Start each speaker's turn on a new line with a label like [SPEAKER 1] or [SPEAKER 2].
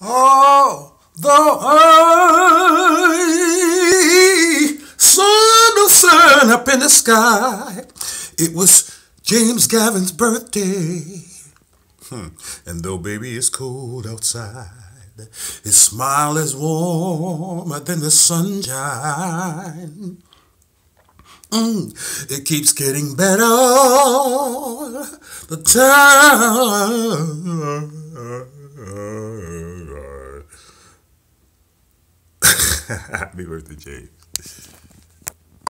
[SPEAKER 1] Oh, the sun, the sun up in the sky. It was James Gavin's birthday. Hmm. And though baby it's cold outside, his smile is warmer than the sunshine. Mm, it keeps getting better the time. Happy birthday, James.